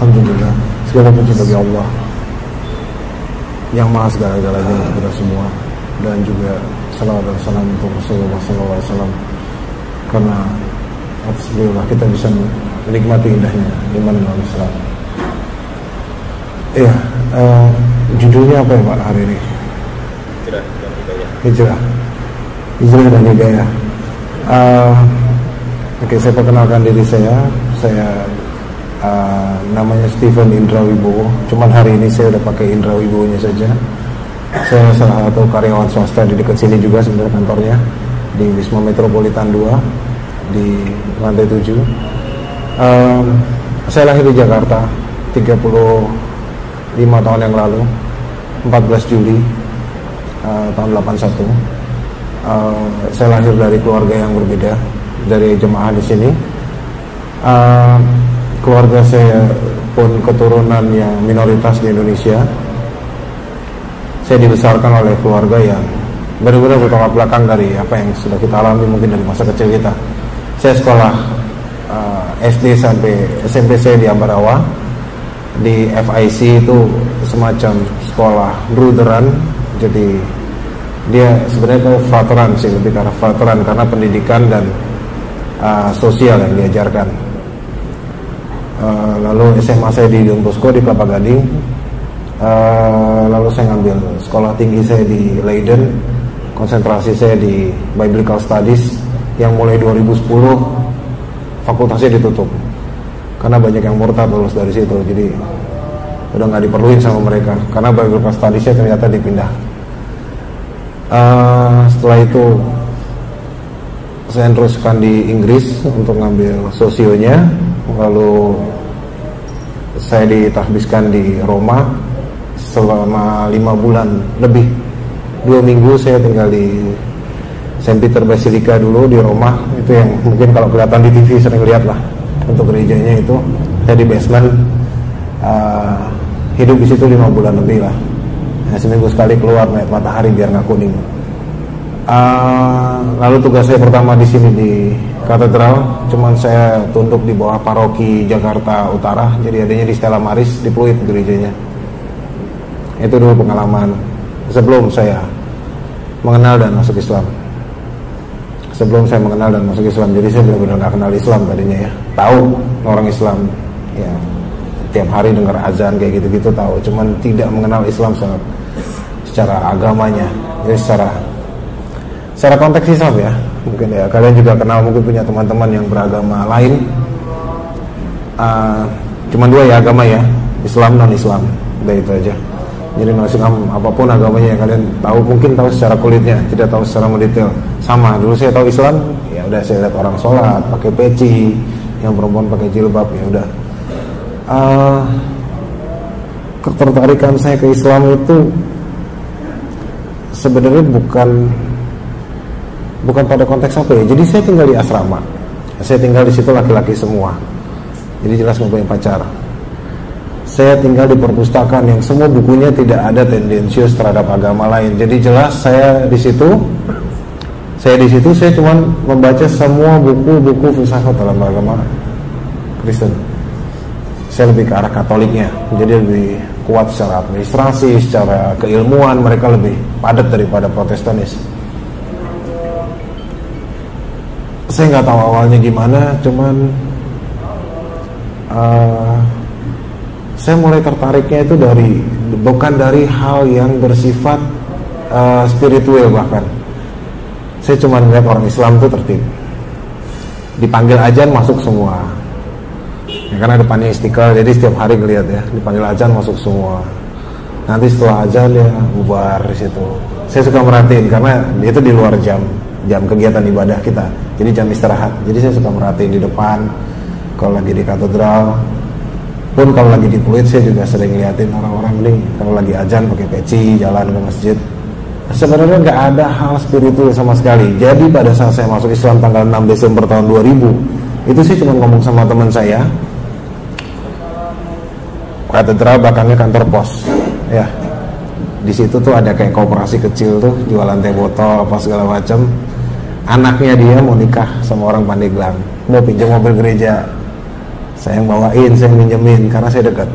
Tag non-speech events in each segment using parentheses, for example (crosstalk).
Alhamdulillah segala puji bagi Allah yang maha segala-galanya untuk kita semua dan juga salawat dan salam untuk Rasulullah SAW karena atas beliau kita bisa menikmati indahnya iman dan Islam. Iya, uh, judulnya apa ya Pak hari ini? Hijrah dan hidayah. Hijrah, hijrah dan hidayah. Uh, Oke, okay, saya perkenalkan diri saya. Saya namanya Steven Indra Wibowo. Cuman hari ini saya udah pakai Indra Wibowo-nya saja. Saya salah satu karyawan swasta di dekat sini juga sebenarnya kantornya di Wisma Metropolitan 2 di lantai 7. Um, saya lahir di Jakarta 35 tahun yang lalu 14 Juli uh, tahun 81 uh, saya lahir dari keluarga yang berbeda dari jemaah di sini. Uh, keluarga saya pun keturunan yang minoritas di Indonesia. Saya dibesarkan oleh keluarga yang benar-benar bertolak belakang dari apa yang sudah kita alami mungkin dari masa kecil kita. Saya sekolah uh, SD sampai SMP saya di Ambarawa di FIC itu semacam sekolah bruderan jadi dia sebenarnya frateran sih lebih arah frateran karena pendidikan dan uh, sosial yang diajarkan. Uh, lalu SMA saya di Don Bosco di Kelapa Gading. Uh, lalu saya ngambil sekolah tinggi saya di Leiden, konsentrasi saya di Biblical Studies yang mulai 2010 fakultasnya ditutup. Karena banyak yang murtad lulus dari situ jadi udah nggak diperluin sama mereka. Karena Biblical Studiesnya ternyata dipindah. Uh, setelah itu saya teruskan di Inggris untuk ngambil sosionya. Lalu saya ditahbiskan di Roma selama lima bulan lebih. Dua minggu saya tinggal di Saint Peter Basilica dulu di Roma. Itu yang mungkin kalau kelihatan di TV sering lihat lah untuk gerejanya itu. Saya di basement uh, hidup di situ lima bulan lebih lah. Nah, seminggu sekali keluar naik matahari biar nggak kuning. Uh, lalu tugas saya pertama di sini di katedral cuman saya tunduk di bawah paroki Jakarta Utara jadi adanya di Stella Maris di Pluit gerejanya. Itu dulu pengalaman sebelum saya mengenal dan masuk Islam. Sebelum saya mengenal dan masuk Islam jadi saya benar-benar nggak kenal Islam tadinya ya. Tahu orang Islam ya tiap hari dengar azan kayak gitu-gitu tahu cuman tidak mengenal Islam secara, secara agamanya jadi secara secara konteks Islam ya mungkin ya kalian juga kenal mungkin punya teman-teman yang beragama lain. Uh, cuman dua ya agama ya. Islam non Islam. Udah itu aja. Jadi non Islam apa pun agamanya yang kalian tahu mungkin tahu secara kulitnya tidak tahu secara mendetail. Sama dulu saya tahu Islam ya udah saya lihat orang sholat pakai peci yang perempuan pakai jilbab ya udah. Uh, ketertarikan saya ke Islam itu sebenarnya bukan bukan pada konteks apa ya jadi saya tinggal di asrama saya tinggal di situ laki-laki semua jadi jelas punya pacar saya tinggal di perpustakaan yang semua bukunya tidak ada tendensius terhadap agama lain. Jadi jelas saya di situ, saya di situ saya cuma membaca semua buku-buku filsafat dalam agama Kristen. Saya lebih ke arah Katoliknya, jadi lebih kuat secara administrasi, secara keilmuan mereka lebih padat daripada Protestanis. Saya nggak tahu awalnya gimana, cuman uh, saya mulai tertariknya itu dari bukan dari hal yang bersifat uh, spiritual bahkan. Saya cuma melihat orang Islam itu tertib. Dipanggil ajan masuk semua. Ya, karena depannya istiqlal jadi setiap hari ngeliat ya dipanggil ajan masuk semua. Nanti setelah ajan ya bubar di situ. Saya suka merhatiin karena itu di luar jam jam kegiatan ibadah kita. Jadi jam istirahat. Jadi saya suka merhatiin di depan kalau lagi di katedral. Pun kalau lagi di Pluit saya juga sering liatin orang-orang nih kalau lagi ajan pakai peci jalan ke masjid. Sebenarnya nggak ada hal spiritual sama sekali. Jadi pada saat saya masuk Islam tanggal 6 Desember tahun 2000 itu sih cuma ngomong sama teman saya katedral belakangnya kantor pos. Ya. Di situ tuh ada kayak kooperasi kecil tuh jualan teh botol apa segala macam anaknya dia mau nikah sama orang Pandeglang. Mau pinjam mobil gereja. Saya yang bawain saya yang minjemin karena saya dekat.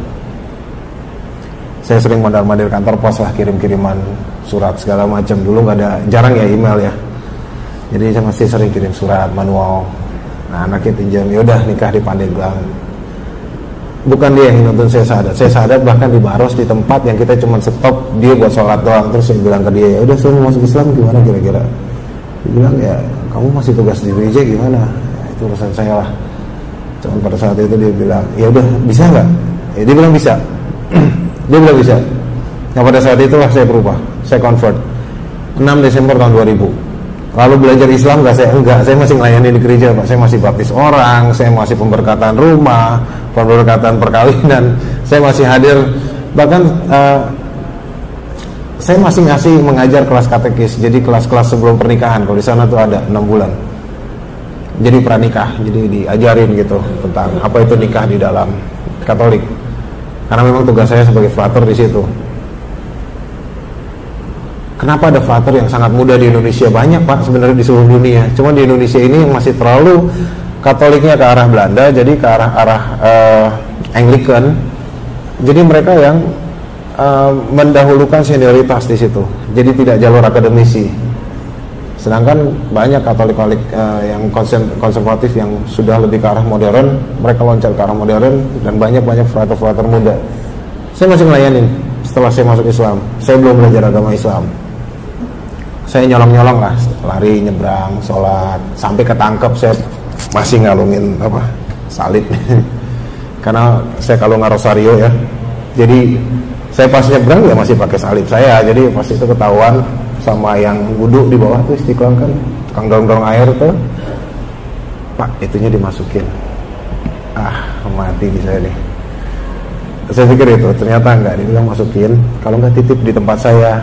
Saya sering mondar mandir kantor pos lah kirim kiriman surat segala macam. Dulu nggak ada jarang ya email ya. Jadi saya masih sering kirim surat manual. Nah anaknya pinjam ya udah nikah di Pandeglang. Bukan dia yang nonton saya sadat saya sadat bahkan di Baros di tempat yang kita cuma stop dia buat sholat doang. Terus saya bilang ke dia ya udah saya mau masuk Islam gimana kira-kira bilang ya kamu masih tugas di gereja gimana? Ya, itu urusan saya lah. Cuman pada saat itu dia bilang ya udah bisa nggak? Ya, dia bilang bisa. (clears throat) Dia bilang bisa. Nah pada saat itulah saya berubah saya convert. 6 Desember tahun 2000 Lalu belajar Islam nggak saya enggak, saya masih melayani di gereja pak, saya masih baptis orang, saya masih pemberkatan rumah, pemberkatan perkawinan, saya masih hadir, bahkan uh, saya masih ngasih mengajar kelas katekis, jadi kelas-kelas sebelum pernikahan, kalau di sana tuh ada enam bulan, jadi pranikah, jadi diajarin gitu tentang apa itu nikah di dalam Katolik, karena memang tugas saya sebagai frater di situ. Kenapa ada frater yang sangat muda di Indonesia? Banyak pak sebenarnya di seluruh dunia. Cuma di Indonesia ini masih terlalu Katoliknya ke arah Belanda, jadi ke arah arah uh, Anglican. Jadi mereka yang uh, mendahulukan senioritas di situ. Jadi tidak jalur akademisi. Sedangkan banyak Katolik-Katolik uh, yang konservatif yang sudah lebih ke arah modern, mereka loncat ke arah modern dan banyak-banyak frater-frater muda. Saya masih melayani setelah saya masuk Islam. Saya belum belajar agama Islam saya nyolong-nyolong lah lari nyebrang sholat sampai ketangkep saya masih ngalungin apa salib (laughs) karena saya kalau nggak rosario ya jadi saya pas nyebrang ya masih pakai salib saya jadi pas itu ketahuan sama yang wudhu di bawah tuh istiqlal kan tukang dorong-dorong air tuh. Pak itunya dimasukin. Ah mati di saya nih. Saya pikir itu ternyata enggak dibilang masukin. Kalau nggak titip di tempat saya.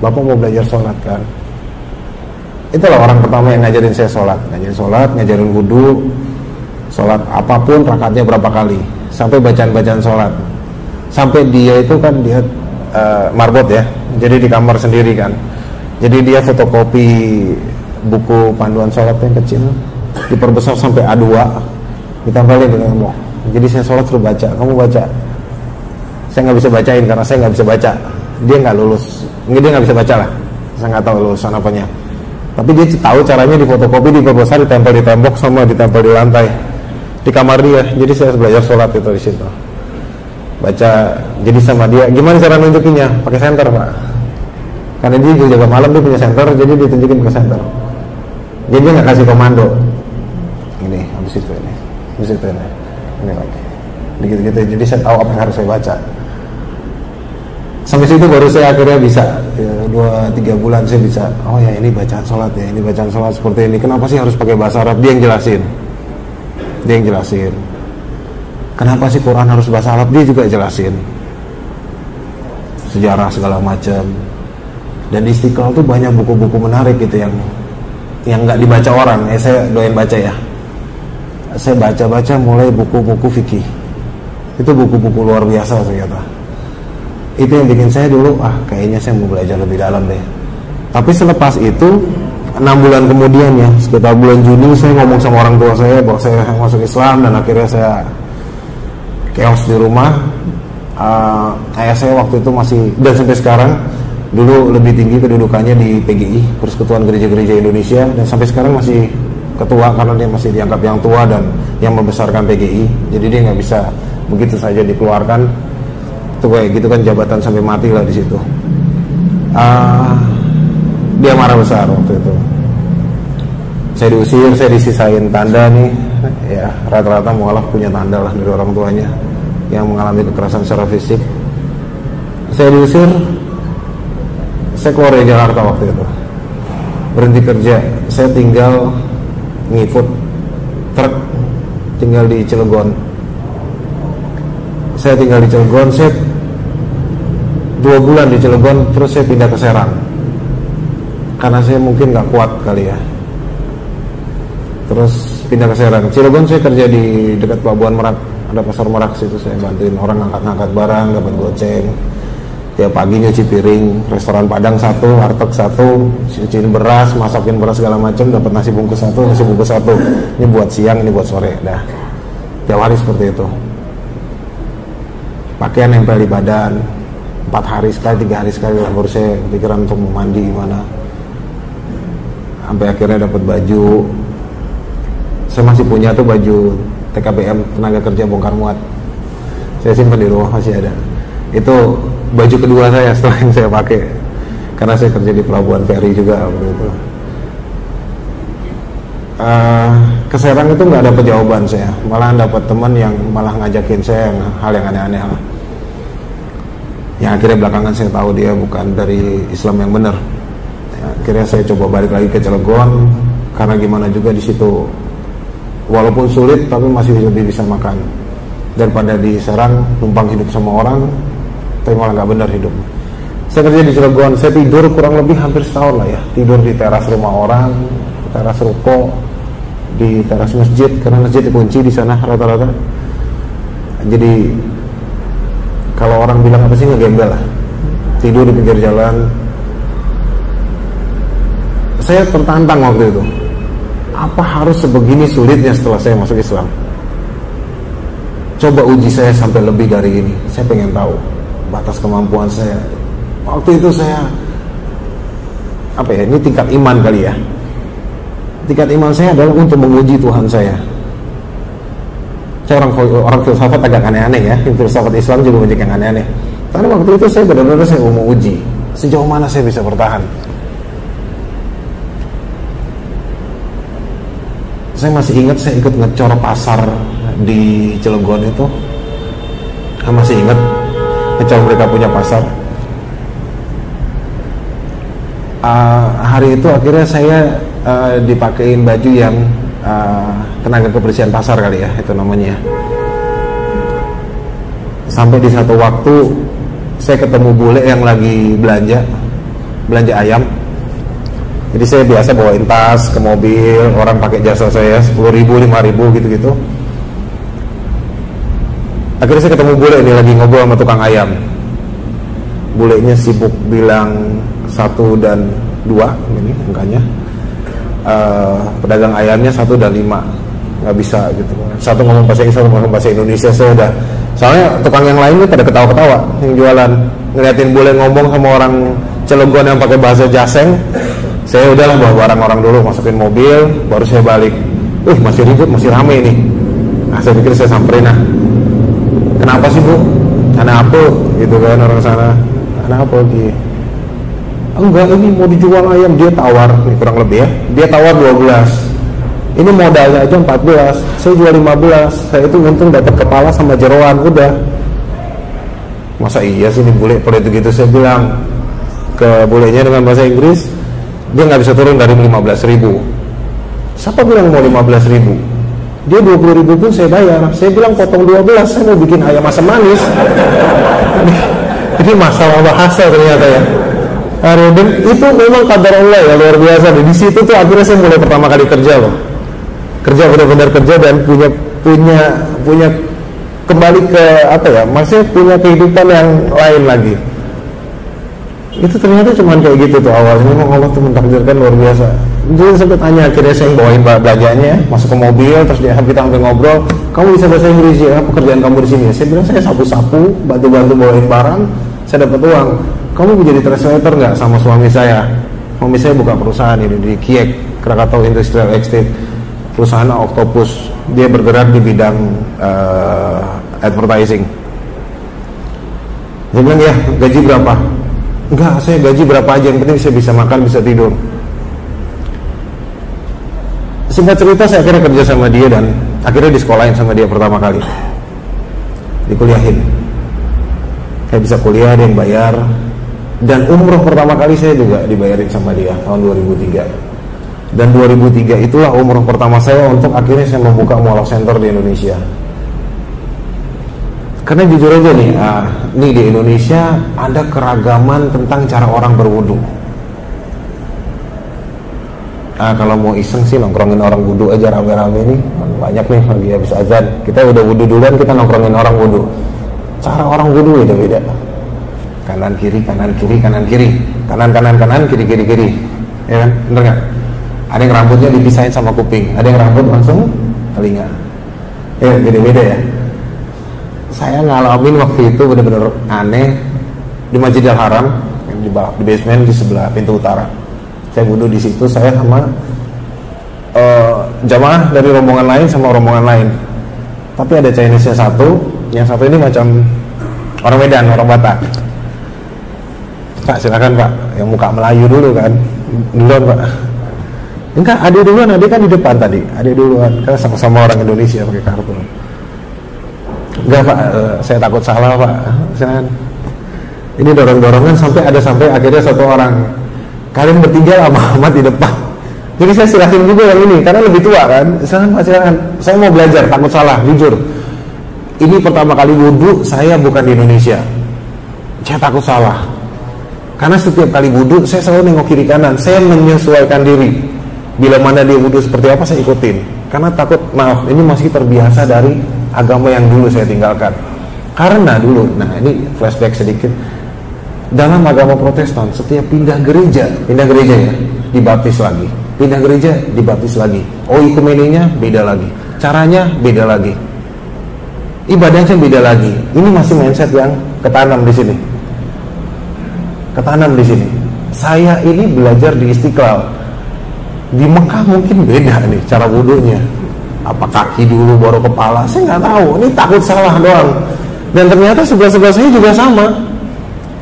Bapak mau belajar sholat kan? Itulah orang pertama yang ngajarin saya sholat. Ngajarin sholat, ngajarin wudhu Sholat apa pun rakatnya berapa kali. Sampai bacaan-bacaan sholat Sampai dia itu kan dia uh, marbot ya. Jadi di kamar sendiri kan. Jadi dia fotokopi buku panduan sholat yang kecil. Diperbesar sampai A2 Ditempelin di tembok Jadi saya sholat suruh baca, kamu baca. Saya nggak bisa bacain karena saya nggak bisa baca. Dia nggak lulus. Mungkin dia nggak bisa baca lah. Saya nggak tahu lulusan apanya. Tapi dia tahu caranya di fotokopi, di perbesar, ditempel di tembok sama ditempel di lantai. Di kamar dia. Jadi saya belajar sholat itu di situ. Baca jadi sama dia. Gimana cara nunjukinnya? Pakai center pak. Karena dia juga jaga malam dia punya center, jadi ditunjukin ke center. Jadi dia nggak kasih komando. Ini habis itu ini, habis itu ini, ini lagi. Begitu-gitu. Jadi saya tahu apa yang harus saya baca sampai situ baru saya akhirnya bisa ya, dua tiga bulan saya bisa oh ya ini bacaan sholat ya ini bacaan sholat seperti ini kenapa sih harus pakai bahasa Arab dia yang jelasin dia yang jelasin kenapa sih Quran harus bahasa Arab? Dia juga jelasin. Sejarah segala macam. Dan Istiqlal tuh banyak buku-buku menarik gitu yang yang nggak dibaca orang. Ya saya doain baca ya. Saya baca-baca mulai buku-buku fikih. Itu buku-buku luar biasa ternyata. Itu yang bikin saya dulu ah kayaknya saya mau belajar lebih dalam deh. Tapi selepas itu enam bulan kemudian ya sekitar bulan Juni saya ngomong sama orang tua saya bahwa saya masuk Islam dan akhirnya saya chaos di rumah. Uh, ayah saya waktu itu masih dan sampai sekarang dulu lebih tinggi kedudukannya di PGI Persekutuan Gereja-Gereja Indonesia dan sampai sekarang masih ketua karena dia masih dianggap yang tua dan yang membesarkan PGI jadi dia nggak bisa begitu saja dikeluarkan. Itu kayak gitu kan jabatan sampai mati lah di situ. Uh, dia marah besar waktu itu. Saya diusir saya disisain tanda nih ya rata-rata mualaf punya tanda lah dari orang tuanya yang mengalami kekerasan secara fisik. Saya diusir saya keluar dari Jakarta waktu itu. Berhenti kerja saya tinggal ngikut truk tinggal di Cilegon. Saya tinggal di Cilegon saya dua bulan di Cilegon terus saya pindah ke Serang. Karena saya mungkin nggak kuat kali ya. Terus pindah ke Serang. Cilegon saya kerja di dekat Pelabuhan Merak. Ada pasar Merak situ saya bantuin orang ngangkat-ngangkat barang dapat goceng. Tiap pagi nyuci piring restoran Padang satu warteg satu cuciin beras masakin beras segala macam dapat nasi bungkus satu nasi bungkus satu. Ini buat siang ini buat sore dah. Tiap hari seperti itu. Pakaian nempel di badan empat hari sekali tiga hari sekali lah baru saya. Pikiran untuk mau mandi gimana. Sampai akhirnya dapat baju saya masih punya tuh baju TKBM tenaga kerja bongkar muat. Saya simpan di rumah masih ada. Itu baju kedua saya setelah yang saya pakai. Karena saya kerja di pelabuhan feri juga begitu uh, ke Serang itu nggak dapat jawaban saya. Malah dapat teman yang malah ngajakin saya yang hal yang aneh-aneh lah. Yang akhirnya belakangan saya tahu dia bukan dari Islam yang benar. Ya, akhirnya saya coba balik lagi ke Cilegon karena gimana juga di situ walaupun sulit tapi masih lebih bisa makan. Daripada di Serang numpang hidup sama orang tapi malah nggak benar hidup. Saya kerja di Cilegon saya tidur kurang lebih hampir setahun lah ya. Tidur di teras rumah orang teras ruko di teras masjid karena masjid dikunci di sana rata-rata. Jadi kalau orang bilang apa sih ngegembel lah. Tidur di pinggir jalan. Saya tertantang waktu itu apa harus sebegini sulitnya setelah saya masuk Islam? Coba uji saya sampai lebih dari ini. Saya pengen tahu batas kemampuan saya. Waktu itu saya apa ya ini tingkat iman kali ya. Tingkat iman saya adalah untuk menguji Tuhan saya. Saya orang orang filsafat agak aneh-aneh ya. Filsafat Islam juga banyak yang aneh-aneh. Karena waktu itu saya benar-benar saya mau uji. Sejauh mana saya bisa bertahan saya masih ingat saya ikut ngecor pasar di Cilegon itu. Saya masih ingat ngecor mereka punya pasar. Uh, hari itu akhirnya saya uh, dipakein baju yang uh, tenaga kebersihan pasar kali ya itu namanya. Sampai di satu waktu saya ketemu bule yang lagi belanja belanja ayam jadi saya biasa bawain tas ke mobil orang pakai jasa saya 10 ribu 5 ribu gitu gitu akhirnya saya ketemu bule ini lagi ngobrol sama tukang ayam. Bulenya sibuk bilang satu dan dua ini angkanya. Uh, pedagang ayamnya satu dan lima. Nggak bisa gitu. Satu ngomong bahasa Inggris satu ngomong bahasa Indonesia saya udah. Soalnya tukang yang lain pada ketawa-ketawa yang jualan. Ngeliatin bule ngomong sama orang Cilegon yang pakai bahasa Jaseng saya udahlah bawa barang orang dulu masukin mobil baru saya balik. Uh masih ribut masih rame ini. Nah saya pikir saya samperin nah kenapa sih bu? Ada apa? Gitu kan orang sana. Ada apa lagi enggak ini mau dijual ayam dia tawar. Nih kurang lebih ya. Dia tawar 12 ini modalnya aja 14 saya jual 15 saya itu untung dapat kepala sama jeroan udah. Masa iya sih ini bule pada itu gitu saya bilang. Ke bulenya dengan bahasa Inggris dia nggak bisa turun dari 15 ribu. Siapa bilang mau 15 ribu? Dia 20 ribu pun saya bayar. Saya bilang potong 12 saya mau bikin ayam asam manis. (laughs) Ini masalah bahasa ternyata ya. Dan itu memang kadar Allah ya luar biasa di situ tuh akhirnya saya mulai pertama kali kerja loh. Kerja benar-benar kerja dan punya punya punya kembali ke apa ya maksudnya punya kehidupan yang lain lagi itu ternyata cuma kayak gitu tuh awalnya. Memang Allah tuh mentakdirkan luar biasa. Jadi sempat tanya akhirnya saya bawain belanjanya masuk ke mobil terus dia kita sampai ngobrol kamu bisa bahasa Inggris ya? Pekerjaan kamu di sini? Saya bilang saya sapu-sapu bantu-bantu bawain barang saya dapat uang. Kamu menjadi translator nggak sama suami saya? Suami saya buka perusahaan ini di Kiek Krakatau Industrial Estate. Perusahaan Octopus. Dia bergerak di bidang uh, advertising. Dia bilang ya gaji berapa enggak saya gaji berapa aja yang penting saya bisa makan bisa tidur. Singkat cerita saya akhirnya kerja sama dia dan akhirnya disekolahin sama dia pertama kali. Dikuliahin. Saya bisa kuliah dia yang bayar. Dan umroh pertama kali saya juga dibayarin sama dia tahun 2003 dan 2003 itulah umroh pertama saya untuk akhirnya saya membuka mualaf center di Indonesia karena jujur aja nih ah, nih di Indonesia ada keragaman tentang cara orang berwudu ah kalau mau iseng sih nongkrongin orang wudhu aja rame-rame nih. Banyak nih lagi habis azan. Kita udah wudhu duluan kita nongkrongin orang wudhu. Cara orang wudhu beda-beda. Kanan kiri kanan kiri kanan kiri. Kanan kanan kanan kiri kiri kiri. Ya kan? Bener nggak? Ada yang rambutnya dipisahin sama kuping. Ada yang rambut langsung telinga. Ya beda-beda ya saya ngalamin waktu itu benar-benar aneh. Di Masjidil Haram di, bawah, di basement di sebelah pintu utara. Saya wudhu di situ saya sama uh, jamaah dari rombongan lain sama rombongan lain. Tapi ada Chinese nya satu yang satu ini macam orang Medan orang Batak. Pak silakan Pak. Yang muka Melayu dulu kan. Duluan Pak. Enggak ada duluan. Ada kan di depan tadi. Ada duluan. Kan sama-sama orang Indonesia pakai kartu enggak Pak. Uh, saya takut salah Pak. Silakan. Ini dorong-dorongan sampai ada sampai akhirnya satu orang. Kalian bertiga lama-lama (laughs) di depan. Jadi saya silakan juga yang ini karena lebih tua kan? Silakan Pak silakan. Saya mau belajar takut salah jujur. Ini pertama kali wudhu saya bukan di Indonesia. Saya takut salah. Karena setiap kali wudhu saya selalu nengok kiri kanan. Saya menyesuaikan diri. Bila mana dia wudhu seperti apa saya ikutin. Karena takut maaf ini masih terbiasa dari agama yang dulu saya tinggalkan karena dulu nah ini flashback sedikit dalam agama Protestan setiap pindah gereja, pindah gereja ya, dibaptis lagi. Pindah gereja dibaptis lagi. Oh ikumenenya beda lagi. Caranya beda lagi. Ibadahnya beda lagi. Ini masih mindset yang ketanam di sini. Ketanam di sini. Saya ini belajar di Istiqlal. Di Mekah mungkin beda nih cara wudhunya. Apa kaki dulu baru kepala? Saya nggak tahu. Ini takut salah doang. Dan ternyata sebelah-sebelah saya juga sama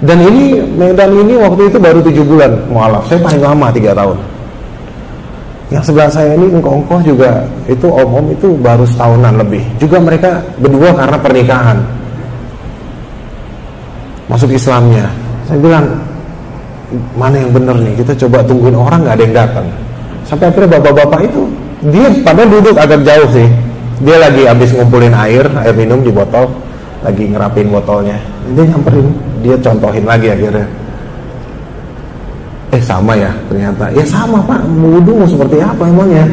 dan ini Medan ini waktu itu baru tujuh bulan mualaf. Saya paling lama tiga tahun. Yang sebelah saya ini engkong juga itu om-om itu baru setahunan lebih. Juga mereka berdua karena pernikahan. Masuk Islamnya. Saya bilang mana yang benar nih? Kita coba tungguin orang nggak ada yang datang. Sampai akhirnya bapak-bapak itu dia pada duduk agak jauh sih. Dia lagi habis ngumpulin air, air minum di botol, lagi ngerapin botolnya. Dia nyamperin dia contohin lagi akhirnya. Eh sama ya ternyata. Ya sama pak. Wudhu seperti apa emangnya?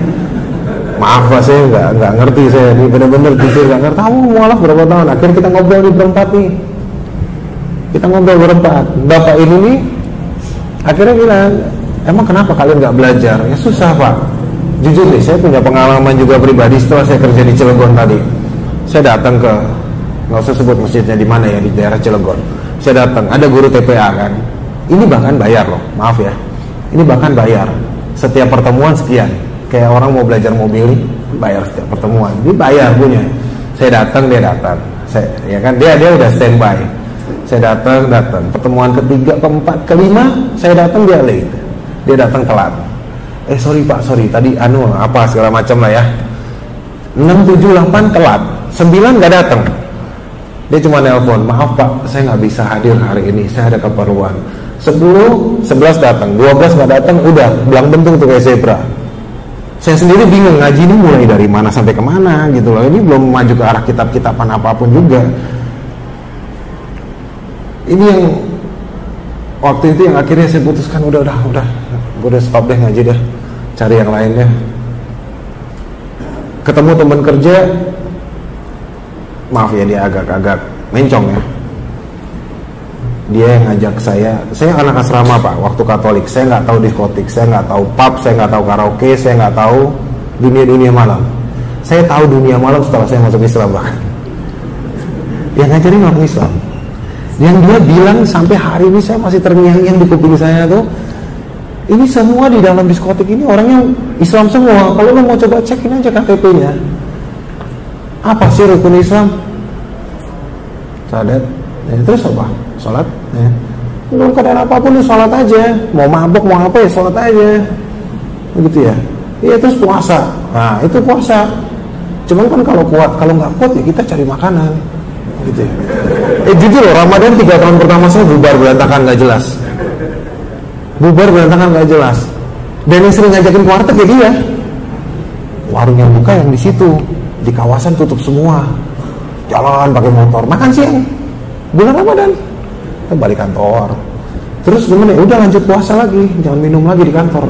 Maaf pak saya nggak nggak ngerti saya. Ini bener-bener jujur nggak ngerti. Tahu mualaf berapa tahun. Akhirnya kita ngobrol di berempat nih. Kita ngobrol berempat. Bapak ini nih akhirnya bilang emang kenapa kalian nggak belajar? Ya susah pak jujur nih saya punya pengalaman juga pribadi setelah saya kerja di Cilegon tadi. Saya datang ke nggak usah sebut masjidnya di mana ya di daerah Cilegon. Saya datang ada guru TPA kan. Ini bahkan bayar loh maaf ya. Ini bahkan bayar. Setiap pertemuan sekian. Kayak orang mau belajar mobil bayar setiap pertemuan. Dia bayar punya. Saya datang dia datang. Saya ya kan dia dia udah standby. Saya datang datang. Pertemuan ketiga keempat kelima saya datang dia late. Dia datang telat eh sorry pak. Sorry. Tadi anu apa segala macam lah ya. 6, 7, 8 telat. 9 nggak datang. Dia cuma nelpon, maaf pak, saya nggak bisa hadir hari ini, saya ada keperluan. 10, 11 datang, 12 nggak datang, udah, bilang bentuk tuh kayak zebra. Saya sendiri bingung ngaji ini mulai dari mana sampai ke mana gitu loh. Ini belum maju ke arah kitab-kitaban apa pun juga. Ini yang waktu itu yang akhirnya saya putuskan udah udah udah. Gue udah stop deh ngaji deh cari yang lainnya ketemu teman kerja maaf ya dia agak-agak mencong ya. Dia yang ngajak saya. Saya anak asrama pak waktu katolik. Saya nggak tahu diskotik saya nggak tahu pub saya nggak tahu karaoke saya nggak tahu dunia dunia malam. Saya tahu dunia malam setelah saya masuk Islam bahkan yang ngajarin orang Islam. Yang dia bilang sampai hari ini saya masih terngiang-ngiang di kuping saya tuh ini semua di dalam diskotik ini orangnya Islam semua. Kalau lo mau coba cekin aja KTP-nya apa sih rukun Islam? Sadat ya, terus apa? Sholat ya. dalam keadaan apa pun lu sholat aja. Mau mabuk mau apa ya sholat aja. Begitu ya. Iya terus puasa. Nah itu puasa. Cuman kan kalau kuat kalau nggak kuat ya kita cari makanan. Gitu ya. Eh jujur loh Ramadan tiga tahun pertama saya bubar berantakan nggak jelas bubar berantakan nggak jelas. Dan yang sering ngajakin warteg ya dia. Warung yang buka yang di situ. Di kawasan tutup semua. Jalan pakai motor. Makan siang. Bulan Ramadan. Kita balik kantor. Terus gimana udah lanjut puasa lagi. Jangan minum lagi di kantor.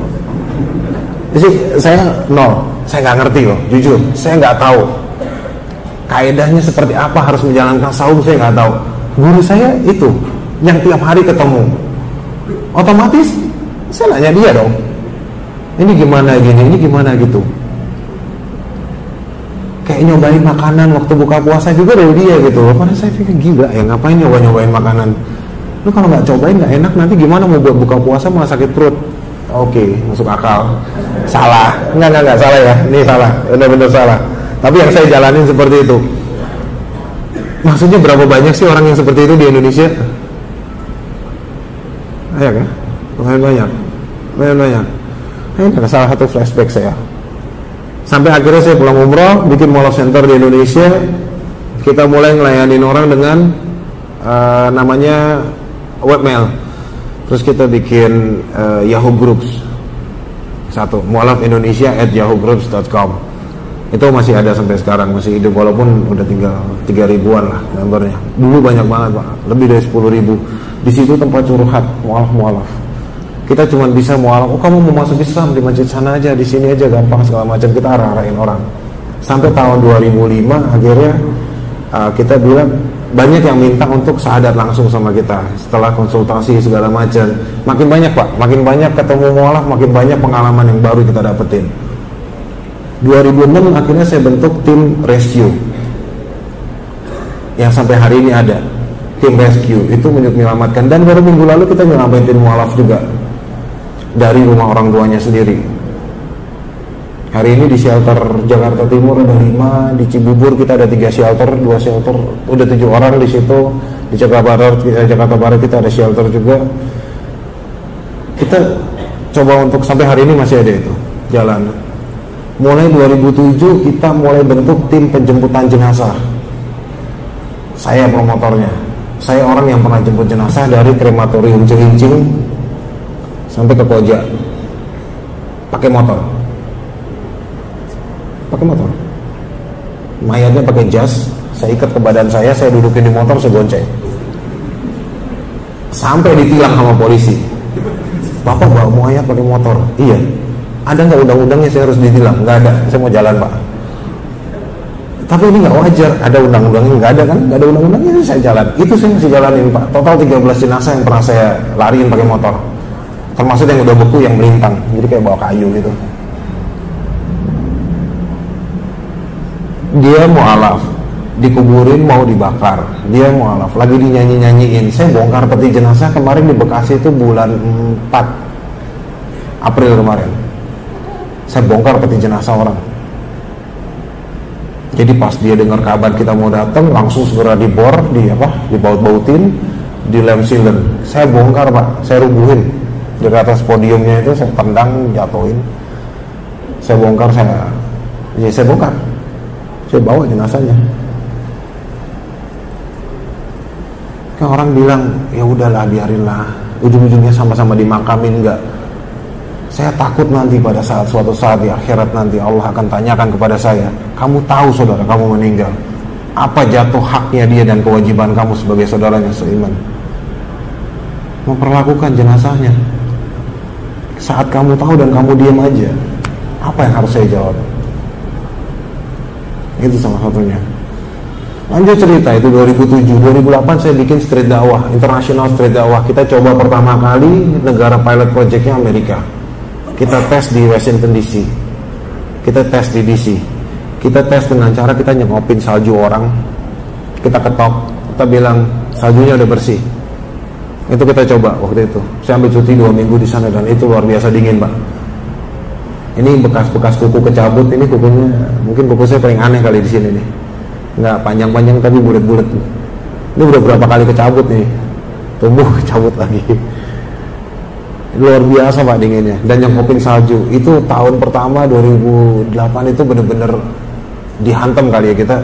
Jadi saya nol. Saya nggak ngerti loh jujur. Saya nggak tahu. Kaedahnya seperti apa harus menjalankan saum saya nggak tahu. Guru saya itu yang tiap hari ketemu otomatis saya nanya dia dong. Ini gimana gini ini gimana gitu. Kayak nyobain makanan waktu buka puasa juga dari dia gitu. Karena saya pikir gila ya ngapain nyoba nyobain makanan? Lu kalau nggak cobain nggak enak nanti gimana mau buat buka puasa malah sakit perut? Oke masuk akal. Salah. Nggak nggak nggak salah ya. Ini salah. Benar-benar salah. Tapi yang saya jalanin seperti itu. Maksudnya berapa banyak sih orang yang seperti itu di Indonesia ya lumayan banyak. Lumayan banyak. Ini ada salah satu flashback saya. Sampai akhirnya saya pulang umroh bikin mall center di Indonesia. Kita mulai ngelayanin orang dengan uh, namanya webmail. Terus kita bikin uh, Yahoo Groups. Satu mualaf Indonesia at yahoogroups.com itu masih ada sampai sekarang masih hidup walaupun udah tinggal tiga ribuan lah membernya dulu banyak banget pak. Lebih dari sepuluh ribu di situ tempat curhat mualaf mualaf kita cuma bisa mualaf oh kamu mau masuk Islam di masjid sana aja di sini aja gampang segala macam. Kita arah-arahin orang. Sampai tahun 2005 akhirnya uh, kita bilang banyak yang minta untuk sahadat langsung sama kita setelah konsultasi segala macam. Makin banyak pak. Makin banyak ketemu mualaf makin banyak pengalaman yang baru kita dapetin. 2006 akhirnya saya bentuk tim rescue. Yang sampai hari ini ada tim rescue. Itu menyelamatkan. Dan baru minggu lalu kita nyelamatin mualaf juga. Dari rumah orang tuanya sendiri. Hari ini di shelter Jakarta Timur ada lima di Cibubur kita ada tiga shelter dua shelter. Udah tujuh orang di situ. Di Jakarta Barat eh, Jakarta Barat kita ada shelter juga. Kita coba untuk sampai hari ini masih ada itu jalan. Mulai 2007 kita mulai bentuk tim penjemputan jenazah. Saya promotornya saya orang yang pernah jemput jenazah dari krematorium Cilincing sampai ke Koja. Pakai motor. Pakai motor. Mayatnya pakai jas. Saya ikat ke badan saya saya dudukin di motor saya gonceng sampai ditilang sama polisi. Bapak bawa mayat pakai motor. Iya. Ada nggak undang-undangnya saya harus ditilang? Nggak ada. Saya mau jalan pak tapi ini nggak wajar ada undang-undangnya nggak ada kan? Nggak ada undang-undangnya saya jalan. Itu saya masih jalanin pak. Total 13 jenazah yang pernah saya lariin pakai motor. Termasuk yang udah beku yang melintang. Jadi kayak bawa kayu gitu. Dia mau alaf. Dikuburin mau dibakar. Dia mau alaf. Lagi dinyanyi nyanyiin saya bongkar peti jenazah. Kemarin di Bekasi itu bulan 4 April kemarin. Saya bongkar peti jenazah orang jadi pas dia dengar kabar kita mau datang langsung segera dibor di apa dibaut-bautin di lem sealer. Saya bongkar pak. Saya rubuhin. Di atas podiumnya itu saya tendang jatuhin. Saya bongkar saya ya saya bongkar. Saya bawa jenazahnya. Kan orang bilang ya udahlah biarinlah. Ujung-ujungnya sama-sama dimakamin enggak saya takut nanti pada saat suatu saat di akhirat nanti Allah akan tanyakan kepada saya, kamu tahu saudara kamu meninggal, apa jatuh haknya dia dan kewajiban kamu sebagai saudaranya seiman? Memperlakukan jenazahnya. Saat kamu tahu dan kamu diam aja, apa yang harus saya jawab? Itu salah satunya. Lanjut cerita itu 2007, 2008 saya bikin street dakwah, international street dakwah. Kita coba pertama kali negara pilot projectnya Amerika kita tes di Washington DC kita tes di DC kita tes dengan cara kita nyengopin salju orang. Kita ketok kita bilang saljunya udah bersih. Itu kita coba waktu itu. Saya ambil cuti dua minggu di sana dan itu luar biasa dingin pak. Ini bekas-bekas kuku kecabut ini kukunya mungkin kuku saya paling aneh kali di sini nih. Nggak panjang-panjang tapi bulat-bulat. Ini udah berapa kali kecabut nih? Tumbuh (laughs) kecabut lagi luar biasa pak dinginnya. Dan yang koping salju. Itu tahun pertama 2008 itu bener-bener dihantam kali ya. Kita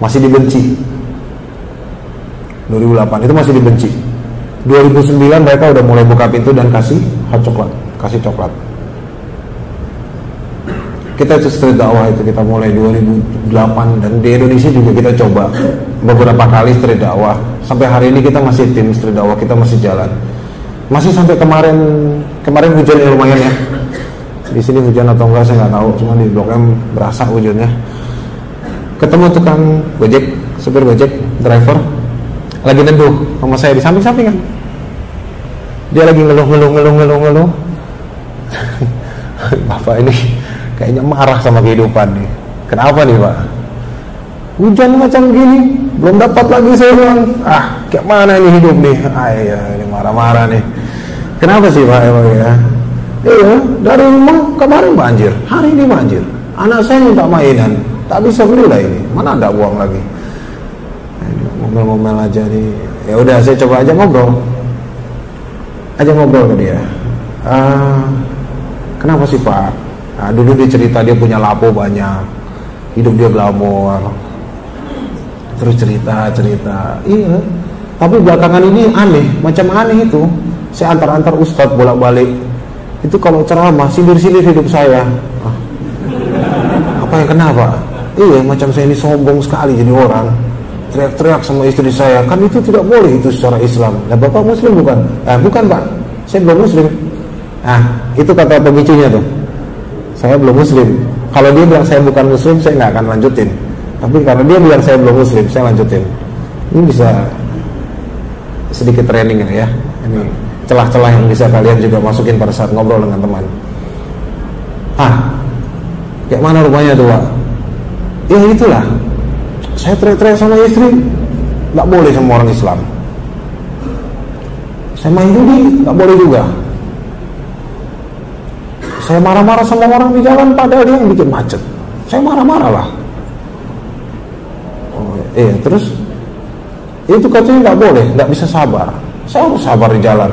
masih dibenci. 2008 itu masih dibenci. 2009 mereka udah mulai buka pintu dan kasih hot coklat. Kasih coklat. Kita itu street dakwah itu. Kita mulai 2008 dan di Indonesia juga kita coba beberapa kali street dakwah. Sampai hari ini kita masih tim street dakwah. Kita masih jalan masih sampai kemarin kemarin hujan ya lumayan ya. Di sini hujan atau enggak saya nggak tahu. Cuma di blok M berasa hujannya. Ketemu tukang gojek supir gojek driver. Lagi neduh sama saya di samping samping kan. Dia lagi ngeluh ngeluh ngeluh ngeluh ngeluh. (laughs) Bapak ini kayaknya marah sama kehidupan nih. Kenapa nih pak? Hujan macam gini belum dapat lagi saya bilang. Ah kayak mana ini hidup nih? Ah iya ini marah-marah nih. Kenapa sih pak emang ya? Iya dari rumah kemarin banjir. Hari ini banjir. Anak saya minta mainan. Tak bisa beli lah ini. Mana ada uang lagi? Ngomel-ngomel aja nih. Ya udah saya coba aja ngobrol. Aja ngobrol ke dia. Ah, kenapa sih pak? Nah, dulu dia cerita dia punya lapo banyak. Hidup dia glamor. Terus cerita cerita. Iya tapi belakangan ini aneh macam aneh itu saya antar-antar ustadz bolak-balik. Itu kalau ceramah sindir-sindir hidup saya. Ah, apa yang kenapa iya macam saya ini sombong sekali jadi orang. Teriak-teriak sama istri saya. Kan itu tidak boleh itu secara Islam. Nah bapak muslim bukan? Ah bukan pak. Saya belum muslim. Ah itu kata pemicunya tuh. Saya belum muslim. Kalau dia bilang saya bukan muslim saya nggak akan lanjutin. Tapi karena dia bilang saya belum muslim saya lanjutin. Ini bisa sedikit training ya. Ini celah-celah yang bisa kalian juga masukin pada saat ngobrol dengan teman. Ah kayak mana rumahnya tuh ya itulah. Saya teriak-teriak sama istri. Nggak boleh sama orang Islam. Saya main judi nggak boleh juga. Saya marah-marah sama orang di jalan padahal dia yang bikin macet. Saya marah-marah lah. Iya, terus itu katanya nggak boleh, nggak bisa sabar. Saya harus sabar di jalan.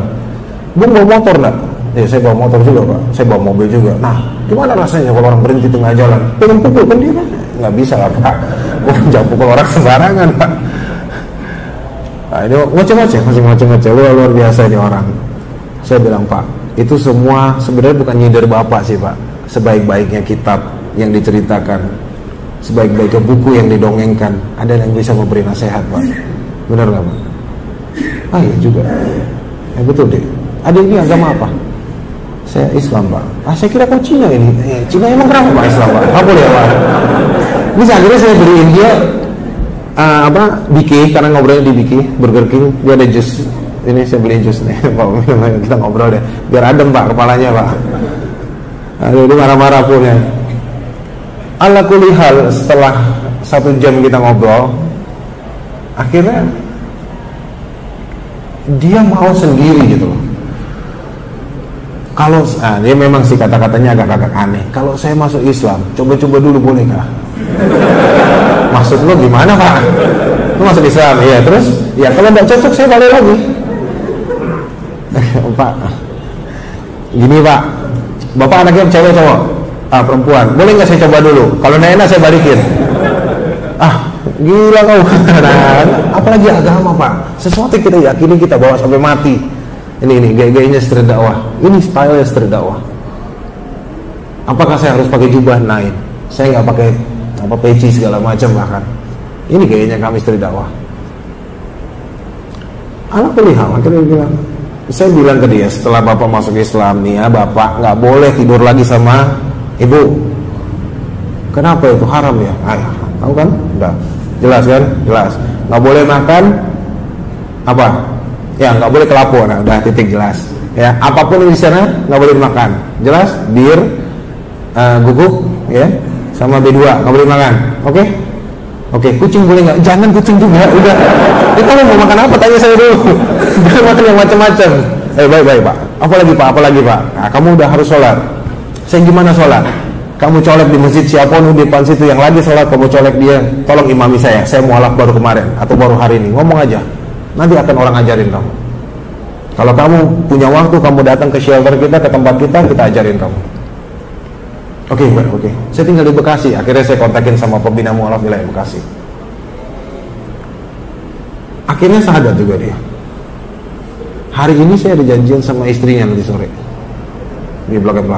Bung bawa motor nggak? Ya saya bawa motor juga pak, saya bawa mobil juga. Nah, gimana rasanya kalau orang berhenti tengah jalan? Pengen pukul kan dia kan? Nggak bisa lah pak. (laughs) Jangan pukul orang sembarangan pak. Nah, ini macam-macam, macam-macam, luar luar biasa ini orang. Saya bilang pak, itu semua sebenarnya bukan nyindir bapak sih pak. Sebaik-baiknya kitab yang diceritakan sebaik-baiknya buku yang didongengkan ada yang bisa memberi nasihat pak benar nggak pak. Ah iya juga. Ya betul deh ada ini agama apa? Saya Islam pak. Ah saya kira kau Cina ini. Eh, Cina emang kenapa pak? Islam pak. Apa boleh pak? Bisa akhirnya saya beliin dia uh, apa Biki karena ngobrolnya di Biki Burger King. Dia ada jus. Ini saya beliin jus nih (laughs) pak minum kita ngobrol deh. Biar adem pak kepalanya pak. Aduh ini marah-marah pun ya ala kulihal setelah satu jam kita ngobrol akhirnya dia mau sendiri gitu loh. Kalau ah, dia memang sih kata-katanya agak-agak aneh. Kalau saya masuk Islam coba-coba dulu boleh kah (laughs) maksud lo gimana pak? Lo masuk Islam iya terus? Ya kalau nggak cocok saya balik lagi. (laughs) Pak gini pak. Bapak anaknya cewek cowok? Ah perempuan. Boleh nggak saya coba dulu? Kalau nggak enak saya balikin gila kau. (laughs) Nah, apalagi agama pak. Sesuatu kita yakini kita bawa sampai mati. Ini ini gaya-gayanya istri dakwah ini style istri dakwah apakah saya harus pakai jubah? Naik saya nggak pakai apa peci segala macam bahkan. Ini gayanya kami istri dakwah anak pelihat akhirnya dia bilang. Saya bilang ke dia setelah bapak masuk Islam nih ya bapak nggak boleh tidur lagi sama ibu. Kenapa itu? Haram ya? Ayah tahu kan? Udah jelas kan jelas nggak boleh makan apa ya nggak boleh kelapu nah udah titik jelas ya apa pun di sana nggak boleh makan jelas bir uh, guguk ya sama B2 nggak boleh makan oke okay? Oke, okay, kucing boleh nggak? Jangan kucing juga, (laughs) udah. Ini kamu mau makan apa? Tanya saya dulu. (laughs) Jangan makan yang macam-macam. Eh, baik, baik, Pak. Apalagi Pak? Apalagi Pak? Nah, kamu udah harus sholat. Saya gimana sholat? Kamu colek di masjid siapa di depan situ yang lagi sholat kamu colek dia, tolong imami saya. Saya mualaf baru kemarin atau baru hari ini. Ngomong aja. Nanti akan orang ajarin kamu. Kalau kamu punya waktu, kamu datang ke shelter kita, ke tempat kita, kita ajarin kamu. Oke, okay, oke. Okay. Saya tinggal di Bekasi. Akhirnya saya kontakin sama pembina mualaf wilayah Bekasi. Akhirnya sadar juga dia. Hari ini saya ada janjian sama istrinya nanti sore di Blok M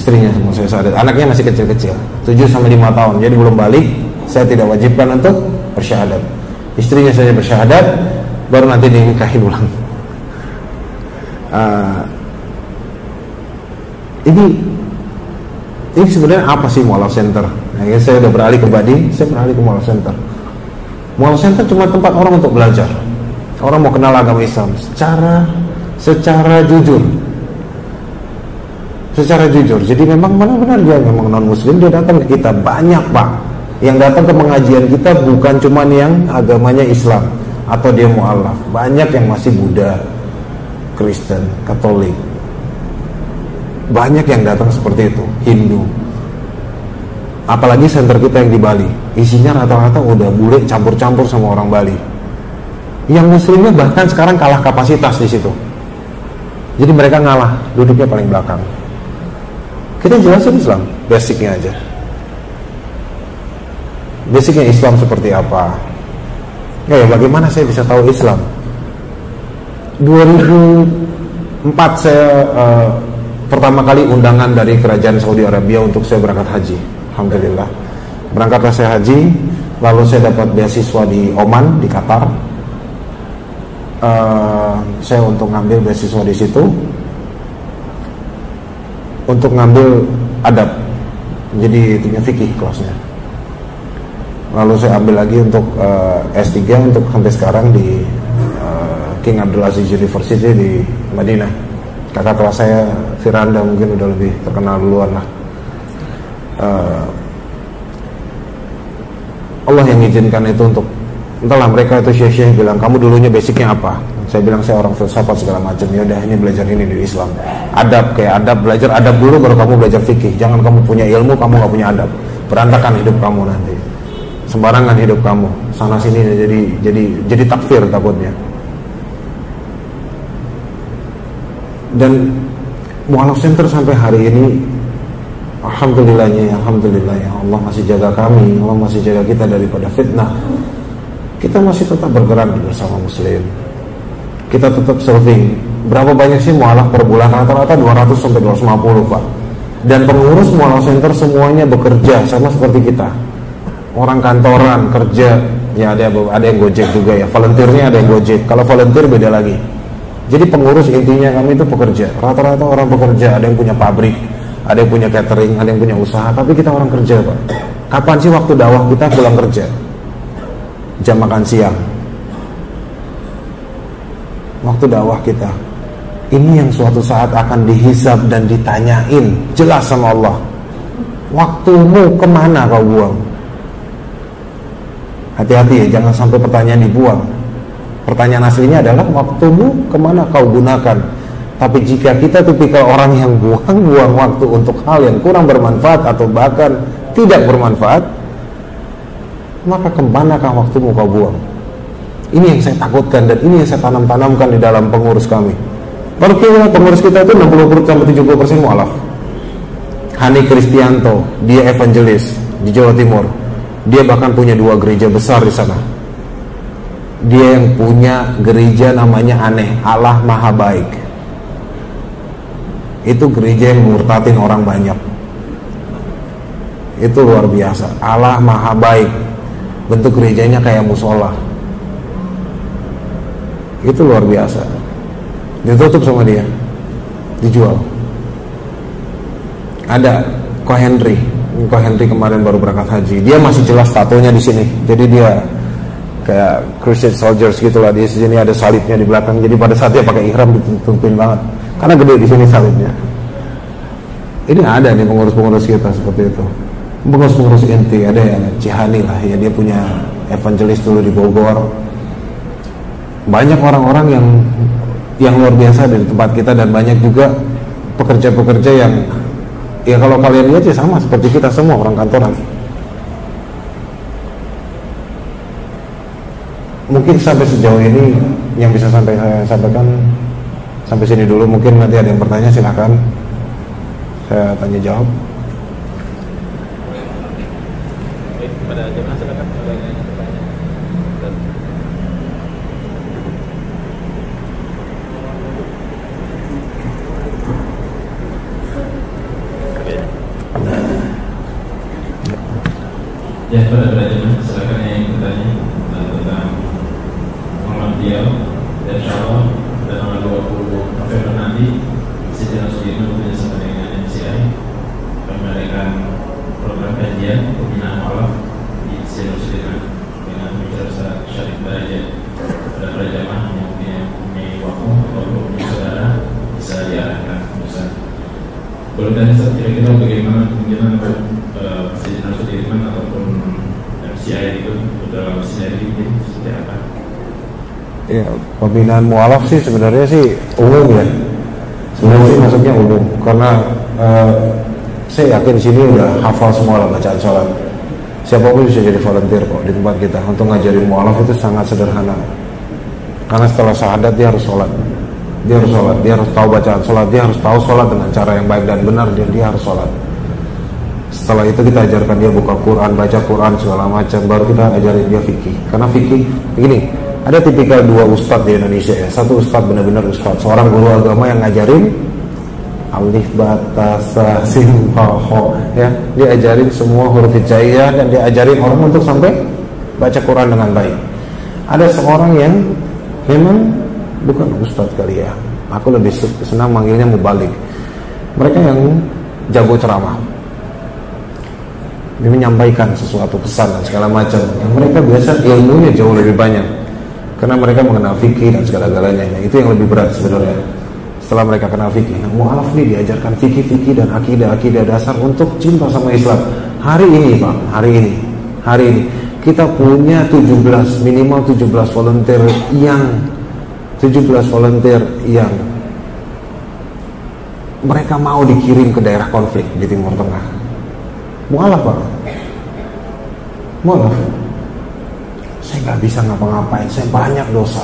istrinya semua saya sadar anaknya masih kecil-kecil 7 sampai 5 tahun. Jadi belum balik saya tidak wajibkan untuk bersyahadat. Istrinya saja bersyahadat baru nanti dinikahin ulang. Uh, (laughs) ini ini sebenarnya apa sih mualaf center? Ya, saya udah beralih ke Badi saya beralih ke mualaf center. Mualaf center cuma tempat orang untuk belajar. Orang mau kenal agama Islam secara secara jujur secara jujur. Jadi memang benar-benar dia memang non muslim dia datang ke kita banyak pak. Yang datang ke pengajian kita bukan cuma yang agamanya Islam atau dia mualaf. Banyak yang masih Buddha, Kristen, Katolik. Banyak yang datang seperti itu, Hindu. Apalagi center kita yang di Bali, isinya rata-rata udah bule campur-campur sama orang Bali. Yang muslimnya bahkan sekarang kalah kapasitas di situ. Jadi mereka ngalah, duduknya paling belakang. Kita jelasin Islam, basicnya aja. Basicnya Islam seperti apa? Ya, ya bagaimana saya bisa tahu Islam? 2004 saya uh, pertama kali undangan dari kerajaan Saudi Arabia untuk saya berangkat haji. Alhamdulillah. Berangkatlah saya haji, lalu saya dapat beasiswa di Oman, di Qatar. Uh, saya untuk ngambil beasiswa di situ untuk ngambil adab. Jadi itunya fikih kelasnya. Lalu saya ambil lagi untuk uh, eh, S3 untuk sampai sekarang di uh, King Abdul Aziz University di Madinah. Kakak kelas saya Firanda mungkin udah lebih terkenal duluan lah. Uh, Allah yang izinkan itu untuk entahlah mereka itu syekh-syekh bilang kamu dulunya basicnya apa saya bilang saya orang filsafat segala macam. Ya udah ini belajar ini di Islam. Adab kayak adab belajar adab dulu baru kamu belajar fikih. Jangan kamu punya ilmu kamu nggak punya adab. Berantakan hidup kamu nanti. Sembarangan hidup kamu. Sana sini jadi jadi jadi takfir takutnya. Dan mualaf center sampai hari ini alhamdulillahnya ya alhamdulillah ya Allah masih jaga kami Allah masih jaga kita daripada fitnah. Kita masih tetap bergerak bersama muslim kita tetap serving berapa banyak sih mualaf per bulan? Rata-rata 200 sampai 250 pak. Dan pengurus mualaf center semuanya bekerja sama seperti kita. Orang kantoran kerja. Ya ada ada yang gojek juga ya. Volunteernya ada yang gojek. Kalau volunteer beda lagi. Jadi pengurus intinya kami itu pekerja. Rata-rata orang bekerja ada yang punya pabrik ada yang punya catering ada yang punya usaha. Tapi kita orang kerja pak. Kapan sih waktu dakwah kita pulang kerja? Jam makan siang waktu dakwah kita ini yang suatu saat akan dihisap dan ditanyain jelas sama Allah waktumu ke mana kau buang Hati-hati ya, jangan sampai pertanyaan dibuang. Pertanyaan aslinya adalah waktumu ke mana kau gunakan. Tapi jika kita tipikal orang yang buang-buang waktu untuk hal yang kurang bermanfaat atau bahkan tidak bermanfaat, maka ke manakah waktumu kau buang? Ini yang saya takutkan dan ini yang saya tanam-tanamkan di dalam pengurus kami. Kita pengurus kita itu 60 sampai 70 persen mualaf. Hani Kristianto, dia evangelis di Jawa Timur dia bahkan punya dua gereja besar di sana. Dia yang punya gereja namanya aneh, Allah Maha Baik. Itu gereja yang murtatin orang banyak. Itu luar biasa. Allah Maha Baik. Bentuk gerejanya kayak musola. Itu luar biasa. Ditutup sama dia. Dijual. Ada Ko Henry Ko Henry kemarin baru berangkat haji. Dia masih jelas tatonya di sini. Jadi dia kayak Christian soldiers gitu lah. Di sini ada salibnya di belakang. Jadi pada saat dia pakai ihram ditutupin banget. Karena gede di sini salibnya. Ini ada nih pengurus-pengurus kita seperti itu. Pengurus-pengurus inti ada ya Cihani lah ya dia punya evangelis dulu di Bogor. Banyak orang-orang yang yang luar biasa di tempat kita dan banyak juga pekerja-pekerja yang ya kalau kalian lihat ya sama seperti kita semua orang kantoran. Mungkin sampai sejauh ini yang bisa sampai saya sampaikan sampai sini dulu. Mungkin nanti ada yang bertanya silahkan saya tanya jawab. Pada jemaah Ya, pada berajam silakan yang bertanya. Tentang Muhammad dan pada tanggal 20 November nanti dengan MCI program kajian pembinaan di dengan Syarif pada para yang punya waktu atau punya saudara bisa diarahkan Ustaz. Boleh tanya kira-kira bagaimana untuk uh, Sidang Sudirman ataupun MCI itu dalam sinergi ini seperti apa? Ya, pembinaan mualaf sih sebenarnya sih umum ya. Sebenarnya sih maksudnya umum karena eh, saya yakin di sini udah hafal semua lah bacaan sholat. Siapa pun bisa jadi volunteer kok di tempat kita untuk ngajarin mualaf itu sangat sederhana. Karena setelah syahadat dia harus sholat, dia harus sholat, dia harus tahu bacaan sholat, dia harus tahu sholat dengan cara yang baik dan benar dan dia harus sholat. Setelah itu kita ajarkan dia buka Quran, baca Quran segala macam, baru kita ajarin dia fikih. Karena fikih begini, ada tipikal dua ustadz di Indonesia ya. Satu ustadz benar-benar ustadz, seorang guru agama yang ngajarin alif bata sa sin ha ho ya. Dia ajarin semua huruf hijaiyah dan dia ajarin orang untuk sampai baca Quran dengan baik. Ada seorang yang memang bukan ustadz kali ya. Aku lebih senang manggilnya mubalik. Mereka yang jago ceramah. Dia menyampaikan sesuatu pesan dan segala macam. Yang mereka biasa ilmunya jauh lebih banyak karena mereka mengenal fikih dan segala-galanya nah, itu yang lebih berat sebenarnya setelah mereka kenal fikih. Nah, mualaf nih diajarkan fikih-fikih dan akidah-akidah dasar untuk cinta sama Islam. Hari ini, Pak, hari ini, hari ini kita punya 17 minimal 17 volunteer yang 17 volunteer yang mereka mau dikirim ke daerah konflik di Timur Tengah. Mualaf, Pak. Mualaf. Saya nggak bisa ngapa-ngapain, saya banyak dosa.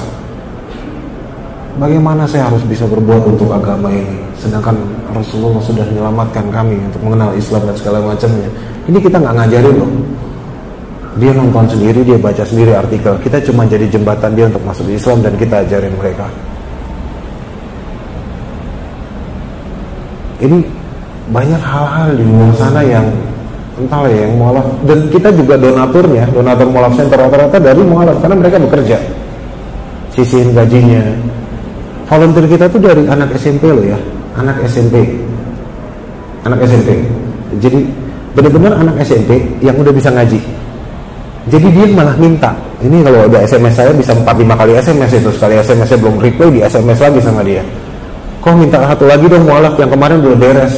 Bagaimana saya harus bisa berbuat untuk agama ini? Sedangkan Rasulullah sudah menyelamatkan kami Untuk mengenal Islam dan segala macamnya. Ini kita nggak ngajarin loh. Dia nonton sendiri, dia baca sendiri artikel. Kita cuma jadi jembatan dia untuk masuk Islam Dan kita ajarin mereka. Ini banyak hal-hal di luar sana yang entahlah ya yang mualaf. Dan kita juga donaturnya donatur mualaf center rata-rata dari mualaf karena mereka bekerja. Sisihin gajinya. Volunteer kita tuh dari anak SMP loh ya anak SMP anak SMP jadi benar-benar anak SMP yang udah bisa ngaji. Jadi dia malah minta ini kalau ada SMS saya bisa 4-5 kali SMS itu sekali SMS saya belum reply di SMS lagi sama dia. Kok minta satu lagi dong mualaf yang kemarin udah beres.